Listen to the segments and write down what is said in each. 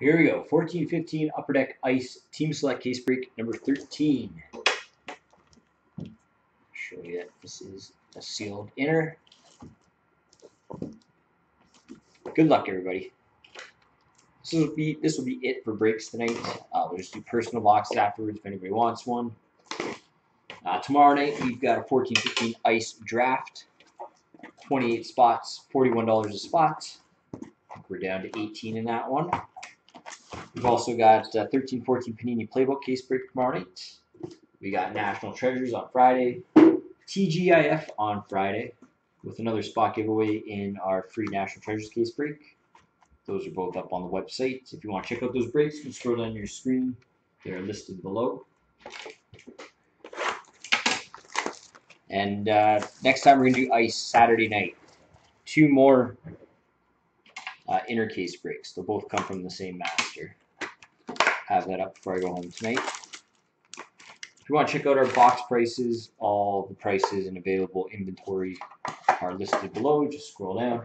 Here we go. 1415 Upper Deck Ice Team Select Case Break number 13. Show you that this is a sealed inner. Good luck, everybody. This will be this will be it for breaks tonight. Uh, we'll just do personal boxes afterwards if anybody wants one. Uh, tomorrow night we've got a 1415 Ice Draft. 28 spots, $41 a spot. We're down to 18 in that one. We've also got uh, 13 14 Panini Playbook case break tomorrow night. We got National Treasures on Friday, TGIF on Friday, with another spot giveaway in our free National Treasures case break. Those are both up on the website. If you want to check out those breaks, you can scroll down your screen. They're listed below. And uh, next time we're going to do ice Saturday night. Two more uh, inner case breaks. They'll both come from the same master. Have that up before I go home tonight. If you want to check out our box prices, all the prices and available inventory are listed below. Just scroll down.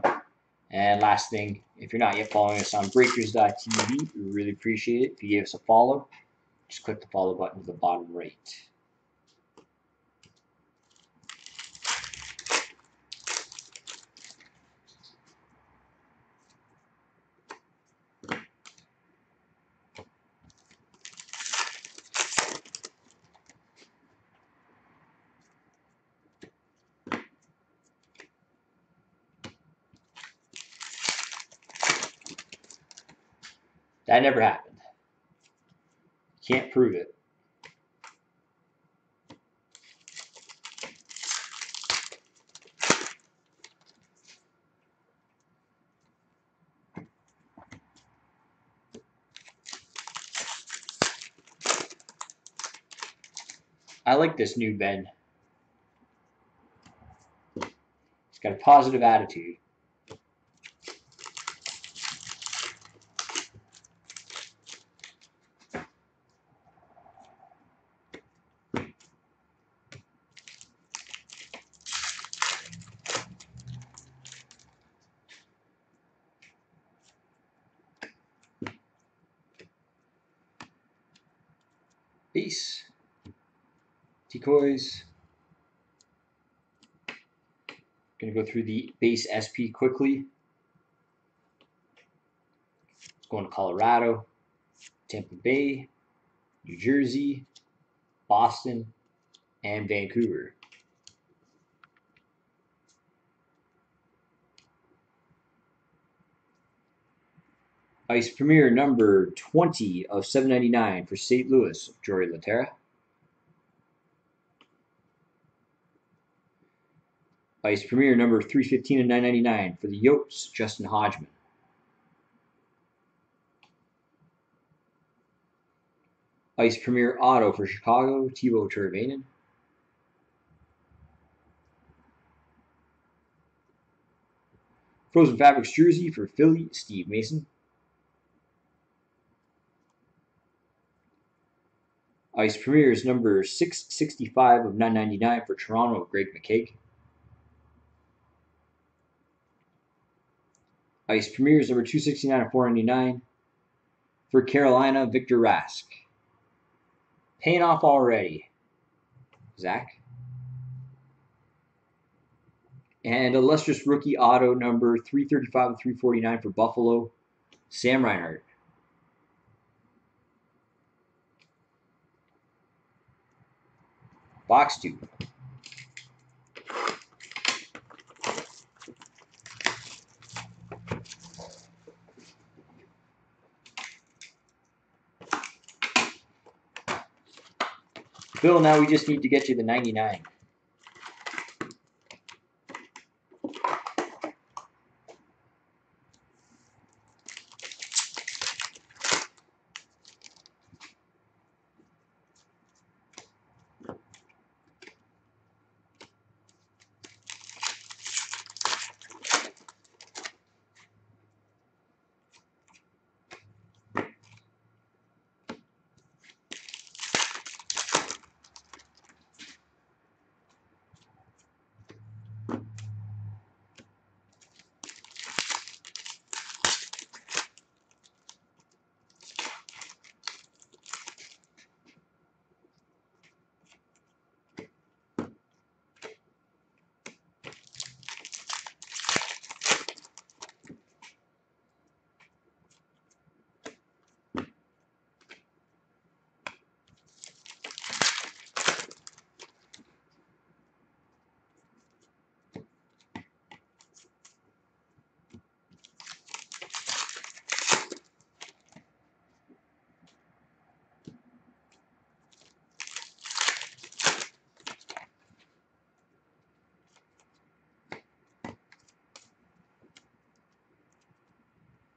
And last thing, if you're not yet following us on breakers.tv, we really appreciate it if you give us a follow. Just click the follow button to the bottom right. That never happened. Can't prove it. I like this new Ben. He's got a positive attitude. Peace. Decoys. Gonna go through the base SP quickly. It's going to Colorado, Tampa Bay, New Jersey, Boston, and Vancouver. Ice Premier number 20 of 799 for St. Louis, Jori Lehtera. Ice Premier number 315 and 999 for the Yotes, Justin Hodgman. Ice Premier Auto for Chicago, Teuvo Teravainen. Frozen Fabrics jersey for Philly, Steve Mason. Ice Premiers number 665 of 999 for Toronto, Greg McKegg. Ice Premiers number 269 of 499 for Carolina, Victor Rask. Paying off already, Zach. And illustrious rookie auto number 335 of 349 for Buffalo, Sam Reinhart. Box two. Phil, now we just need to get you the 99.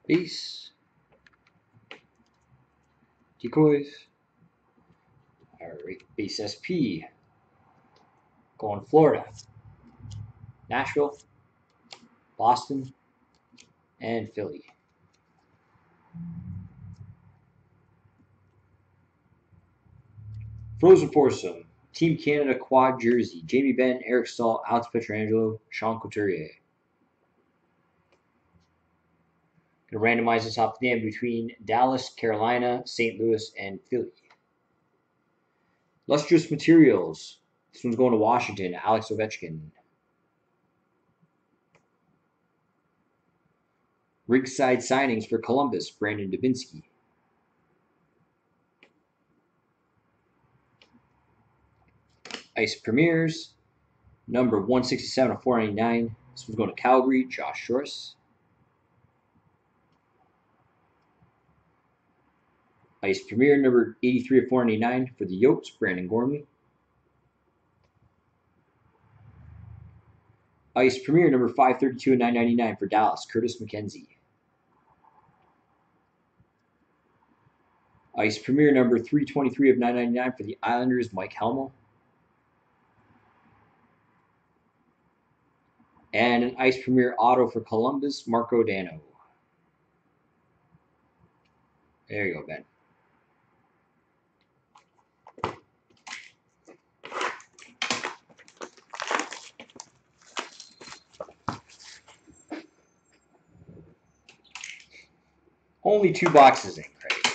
Base. Decoys. Alright, base SP. Going Florida. Nashville. Boston. And Philly. Frozen foursome. Team Canada quad jersey. Jamie Benn, Eric Staal, Alex Pietrangelo, Sean Couturier. Gonna randomize this off the end between Dallas, Carolina, St. Louis, and Philly. Lustrous Materials. This one's going to Washington. Alex Ovechkin. Rigside signings for Columbus. Brandon Dubinsky. Ice Premiers. Number 167 of 499. This one's going to Calgary. Josh Jooris. Ice Premier number 83 of 499 for the Yotes, Brandon Gormley. Ice Premier number 532 of 999 for Dallas, Curtis McKenzie. Ice Premier number 323 of 999 for the Islanders, Mike Halmo. And an Ice Premier auto for Columbus, Marko Dano. There you go, Ben. Only two boxes in, Craig.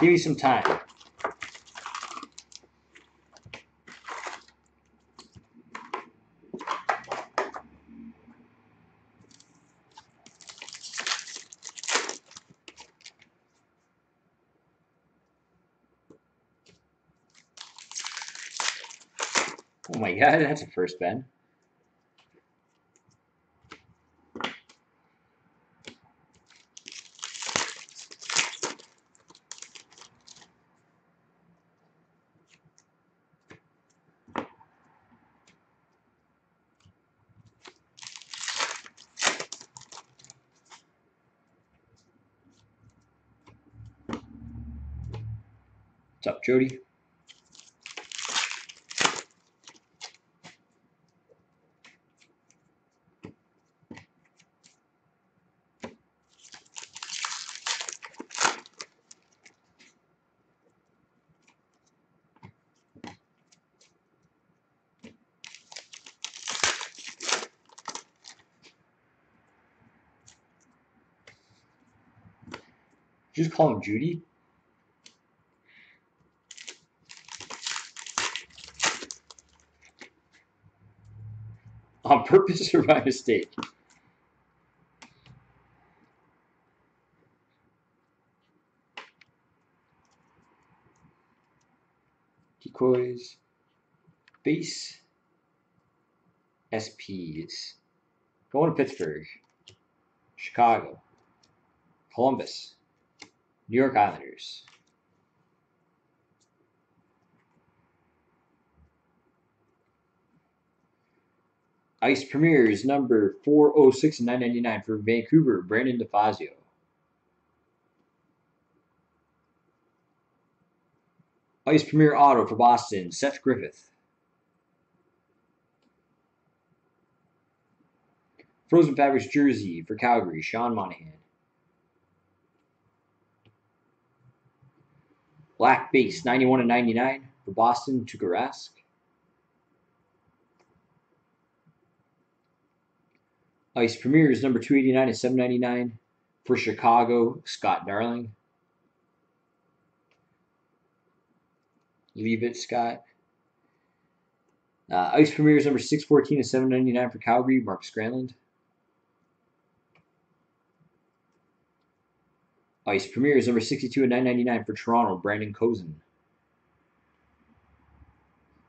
Give me some time. Oh my god, that's a first, Ben. Jody? Just call him Judy? On purpose or by mistake? Decoys. Base. SPs. Going to Pittsburgh. Chicago. Columbus. New York Islanders. Ice Premiers number 406 and 999 for Vancouver, Brandon DeFazio. Ice Premier Auto for Boston, Seth Griffith. Frozen Fabrics Jersey for Calgary, Sean Monahan. Black Base, 91 and 99 for Boston, Tuukka Ice Premiers number 289 and 799 for Chicago, Scott Darling. Leave it, Scott. Uh, Ice Premiers number 614 and 799 for Calgary, Markus Granlund. Ice Premiers number 62 and 999 for Toronto, Brandon Kozun.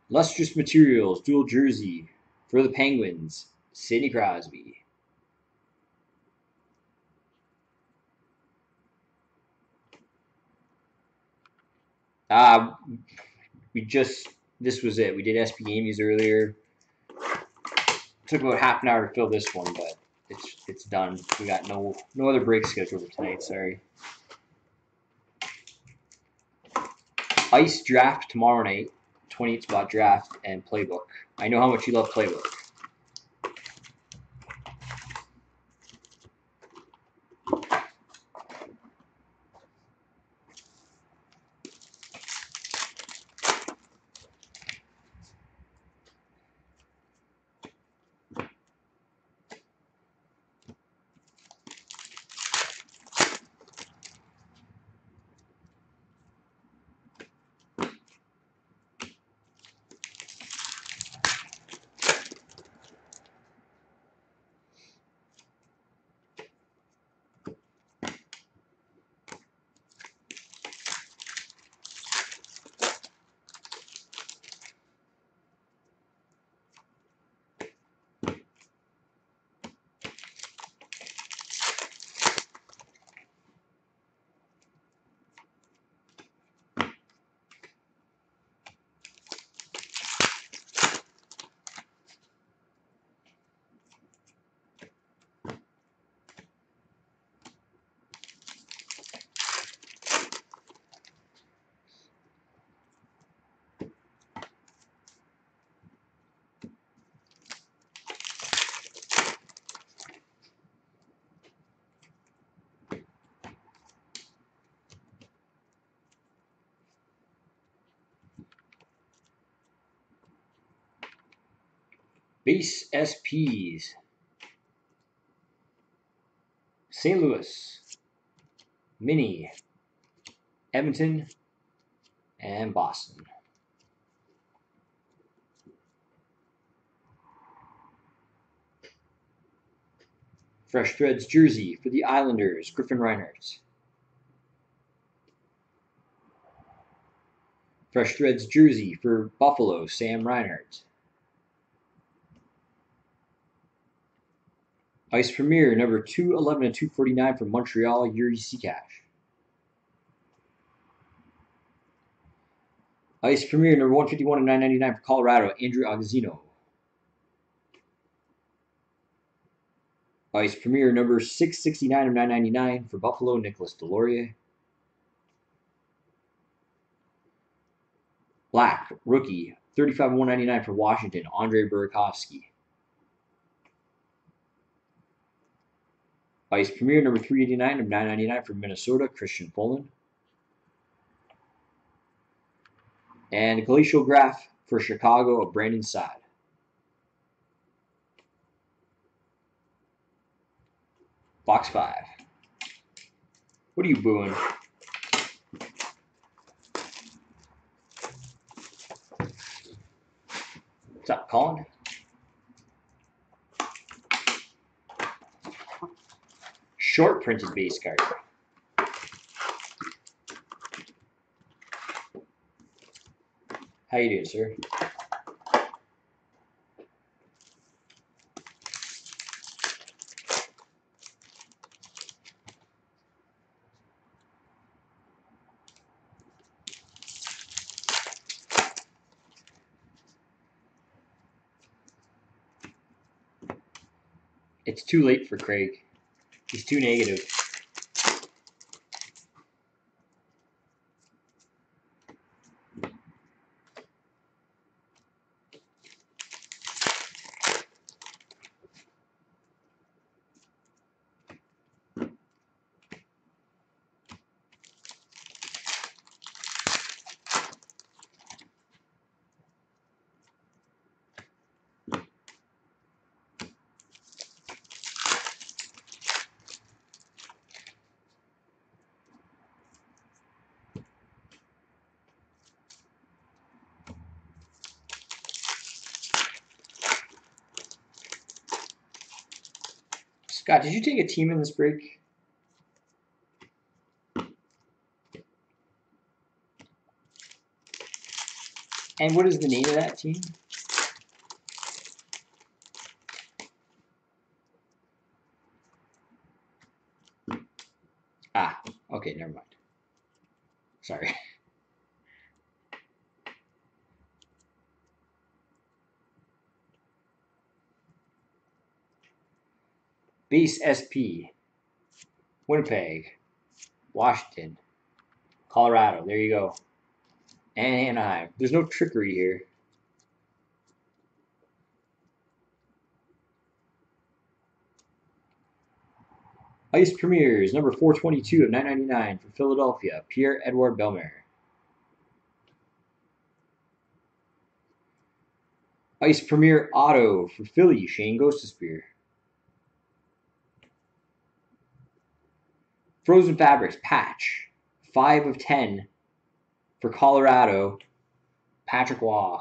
Lustrous Materials, dual jersey for the Penguins, Sidney Crosby. Uh, we just, this was it. We did SP Gamies earlier. Took about half an hour to fill this one, but it's it's done. We got no no other break scheduled for tonight. Sorry. Ice draft tomorrow night. 28 spot draft and playbook. I know how much you love playbook. Base SPs. St. Louis, Mini, Edmonton, and Boston. Fresh Threads jersey for the Islanders, Griffin Reinhart. Fresh Threads jersey for Buffalo, Sam Reinhart. Ice Premier number 211 and 249 from Montreal, Jiri Sekac. Ice Premier number 151 and 999 for Colorado, Andrew Agozzino. Ice Premier number 669 of 999 for Buffalo, Nicolas Deslauriers. Black, rookie, 35 199 for Washington, Andre Burakovsky. Ice Premier number 389 of 999 for Minnesota, Christian Folin. And Glacial Graph for Chicago of Brandon Saad. Box 5. What are you booing? What's up, Colin? Short printed base card. How you doing, sir? It's too late for Craig. He's too negative. Scott, did you take a team in this break? And what is the name of that team? Ah, okay, never mind. Sorry. Base SP. Winnipeg. Washington. Colorado. There you go. And Anaheim. There's no trickery here. Ice Premiers, number 422 of 999 for Philadelphia, Pierre Edouard Bellemare. Ice Premier Auto for Philly, Shane Gostisbehere. Frozen Fabrics Patch, 5 of 10 for Colorado, Patrick Roy.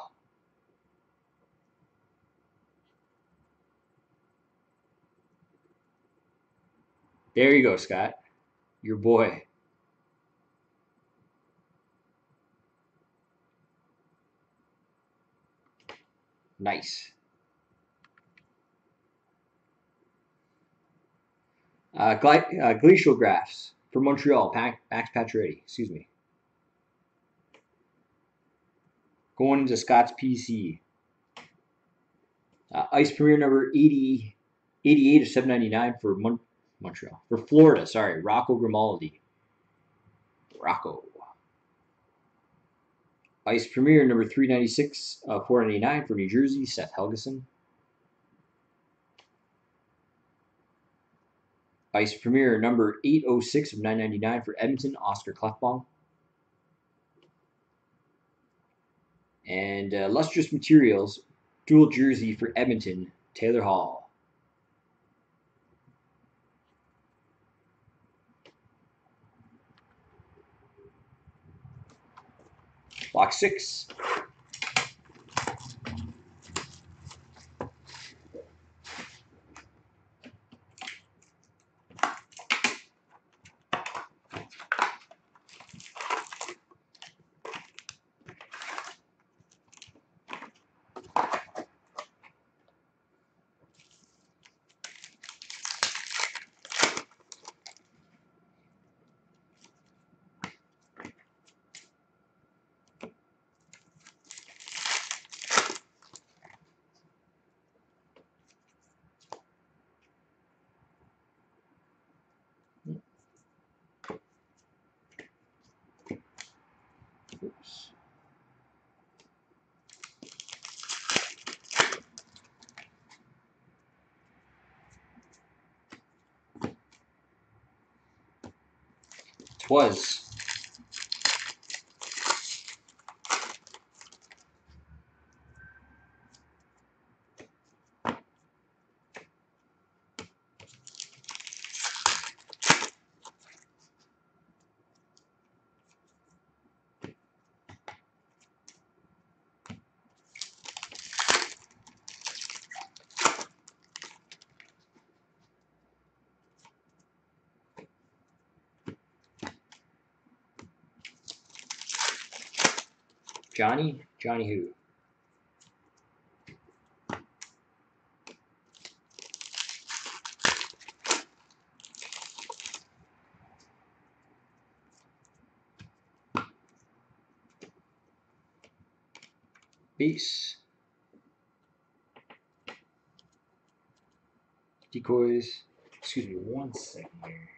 There you go, Scott. Your boy. Nice. Uh, uh, glacial graphs for Montreal. Max Pacioretty, excuse me. Going into Scott's PC. Uh, Ice Premier number 80, 88 of 799 for Mon- Montreal. For Florida, sorry, Rocco Grimaldi. Rocco. Ice Premier number 396 of uh, 499 for New Jersey, Seth Helgeson. Ice Premier number 806 of 999 for Edmonton, Oscar Klefbom. And uh, Lustrous Materials, dual jersey for Edmonton, Taylor Hall. Box six. Twas. Johnny? Johnny who? Base. Decoys. Excuse me one second here.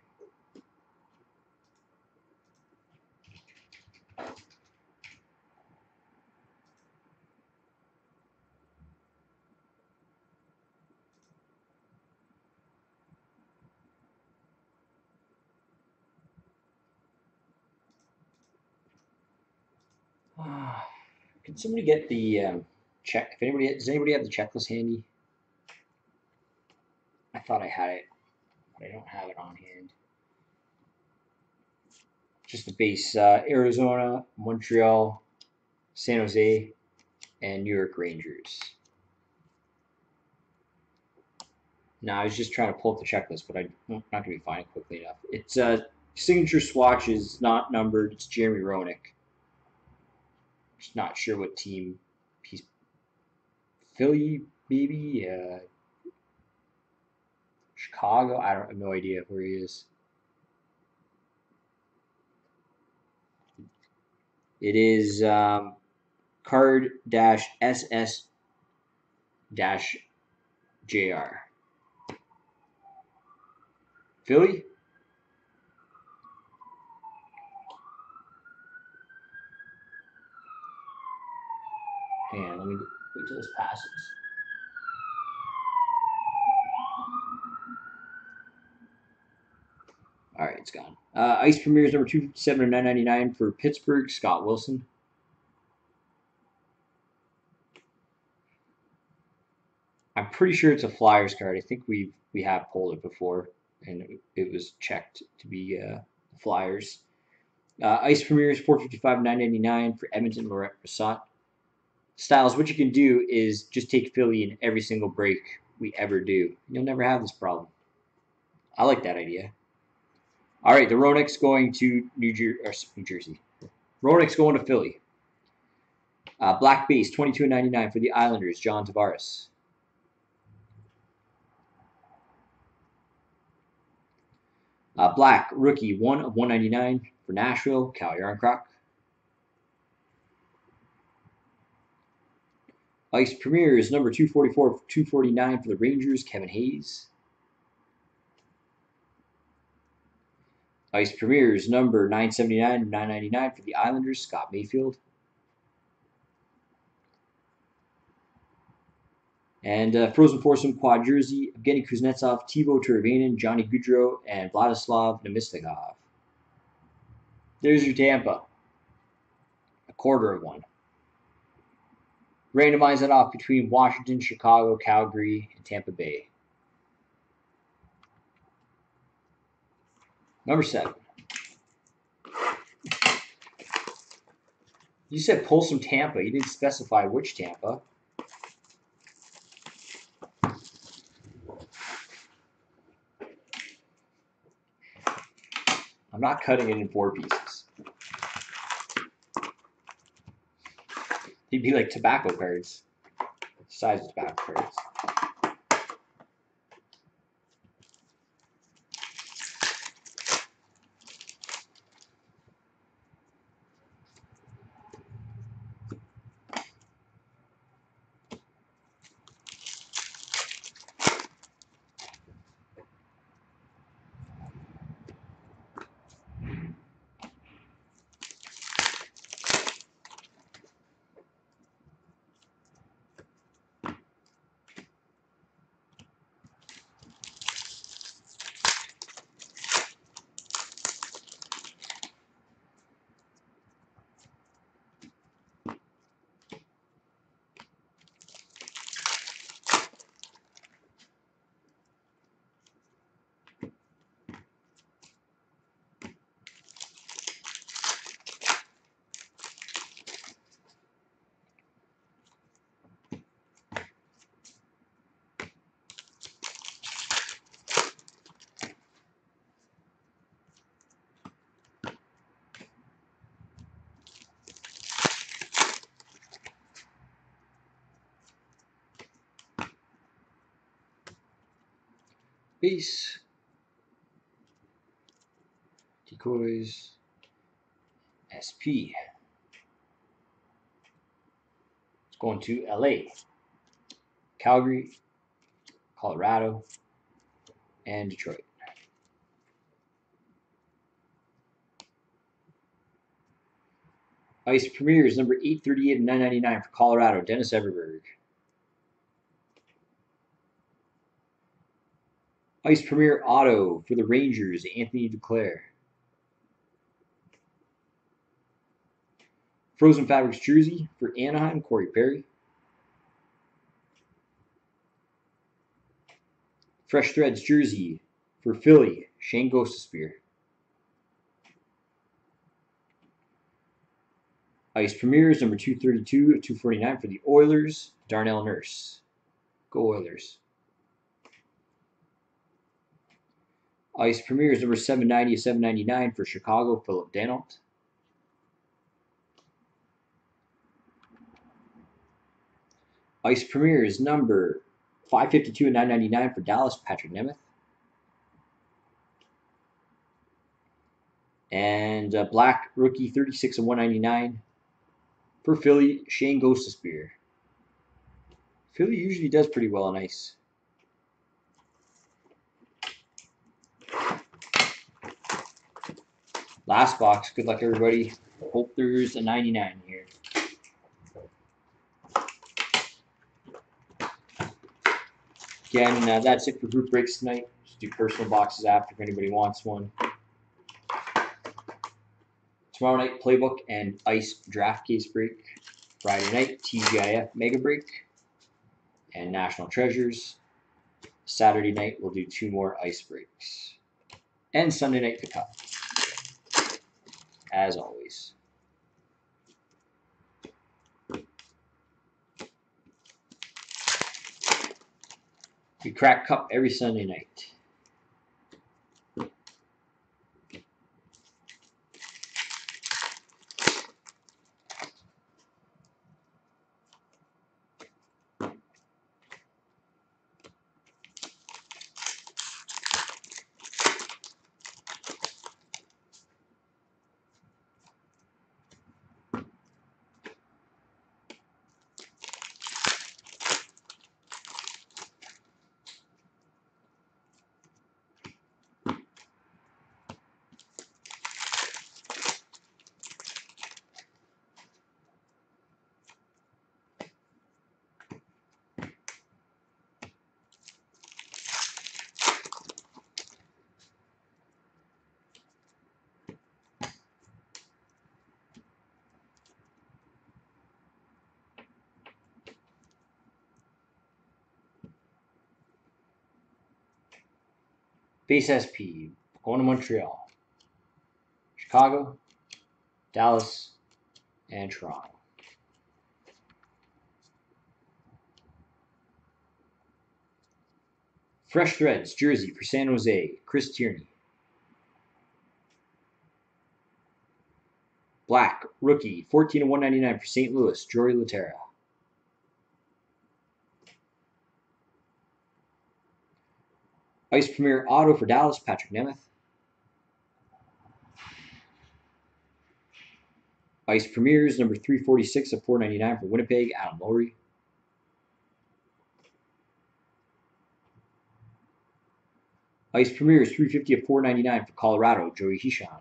Can somebody get the um, check? If anybody does anybody have the checklist handy? I thought I had it, but I don't have it on hand. Just the base: uh, Arizona, Montreal, San Jose, and New York Rangers. Now I was just trying to pull up the checklist, but I'm not going to be finding quickly enough. It's uh, signature swatch is not numbered. It's Jeremy Roenick. Just not sure what team he's. Philly, maybe. Uh, Chicago. I don't have no idea where he is. It is um, card dash SS dash JR. Philly. On, let me wait till this passes. All right, it's gone. Uh, Ice Premier's number two seven of nine ninety nine for Pittsburgh. Scott Wilson. I'm pretty sure it's a Flyers card. I think we we have pulled it before, and it, was checked to be uh, Flyers. Uh, Ice Premier's four fifty five nine ninety nine for Edmonton. Laurent Brossoit. Styles, what you can do is just take Philly in every single break we ever do. You'll never have this problem. I like that idea. All right, the Roenicks going to New, Jer- New Jersey. Roenicks going to Philly. Uh, black base, 22.99 for the Islanders, John Tavares. Uh, black rookie, 1 of 199 for Nashville, Calle Jarnkrok. Ice Premiers, number 244 249 for the Rangers, Kevin Hayes. Ice Premiers, number 979 999 for the Islanders, Scott Mayfield. And uh, Frozen Foursome Quad Jersey, Evgeny Kuznetsov, Teuvo Teravainen, Johnny Gaudreau, and Vladislav Namestnikov. There's your Tampa. A quarter of one. Randomize it off between Washington, Chicago, Calgary, and Tampa Bay. Number seven. You said pull some Tampa. You didn't specify which Tampa. I'm not cutting it in four pieces. They'd be like tobacco cards. Size of tobacco cards. Peace. Decoys. SP. It's going to LA, Calgary, Colorado, and Detroit. Ice Premiers number 838 and 999 for Colorado, Dennis Everberg. Ice Premier Auto for the Rangers, Anthony Duclair. Frozen Fabrics jersey for Anaheim, Corey Perry. Fresh Threads jersey for Philly, Shane Gostisbehere. Ice Premiers number 232 of 249 for the Oilers, Darnell Nurse. Go Oilers. Ice Premiers number 790 of 799 for Chicago, Phillip Danault. Ice Premiers number 552 and 999 for Dallas, Patrik Nemeth. And uh, Black Rookie 36 and 199 for Philly, Shane Gostisbehere. Philly usually does pretty well on ice. Last box. Good luck, everybody. Hope there's a 99 here. Again, uh, that's it for group breaks tonight. Just do personal boxes after if anybody wants one. Tomorrow night, playbook and ice draft case break. Friday night, TGIF mega break and national treasures. Saturday night, we'll do two more ice breaks. And Sunday night, the cup. As always. We crack cup every Sunday night. Base SP, going to Montreal, Chicago, Dallas, and Toronto. Fresh Threads, jersey for San Jose, Chris Tierney. Black, rookie, 14 to 199 for St. Louis, Jori Lehtera. Ice Premier Auto for Dallas, Patrik Nemeth. Ice Premiers, number 346 of 499 for Winnipeg, Adam Lowry. Ice Premiers, 350 of 499 for Colorado, Joey Hishon.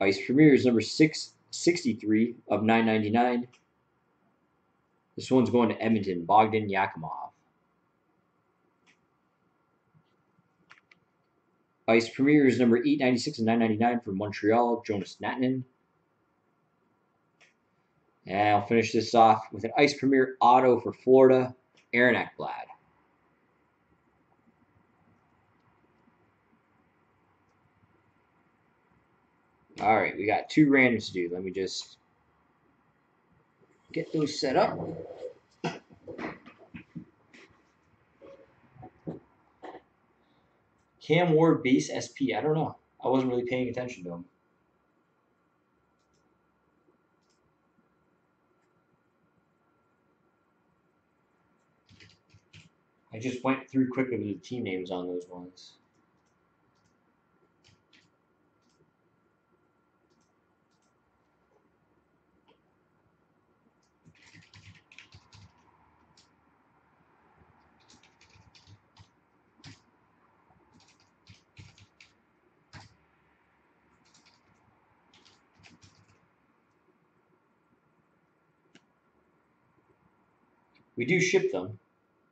Ice Premiers, number 663 of 999 this one's going to Edmonton, Bogdan Yakimov. Ice Premiers number 896 and 999 for Montreal, Joonas Nattinen. And I'll finish this off with an Ice Premier Auto for Florida, Aaron Ekblad. All right, we got two randoms to do. Let me just get those set up. Cam Ward base SP. I don't know. I wasn't really paying attention to him. I just went through quickly with the team names on those ones. We do ship them,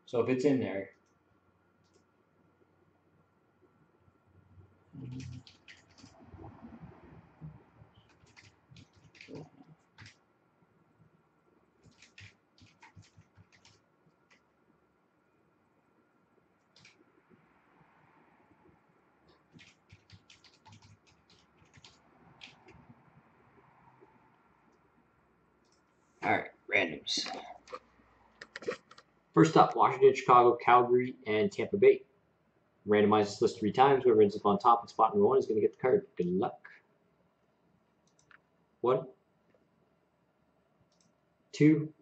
so if it's in there. All right, randoms. First up, Washington, Chicago, Calgary, and Tampa Bay. Randomize this list three times. Whoever ends up on top in spot number one is going to get the card. Good luck. One, two,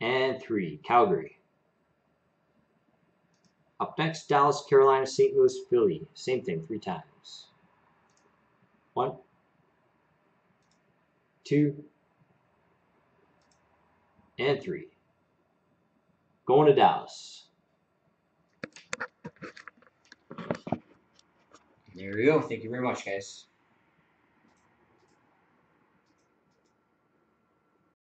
and three. Calgary. Up next, Dallas, Carolina, St. Louis, Philly. Same thing, three times. One, two, and three. Going to Dallas. There we go. Thank you very much, guys.